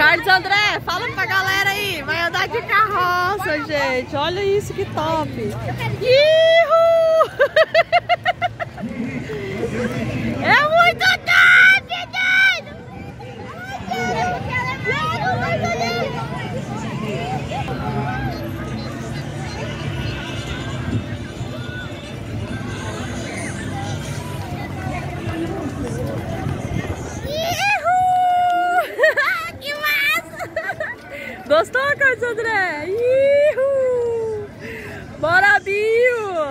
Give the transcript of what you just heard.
Carlos André, fala pra galera aí. Vai andar de carroça, gente. Olha isso que top. Ihu! É Gostou, Carlos André? Ih!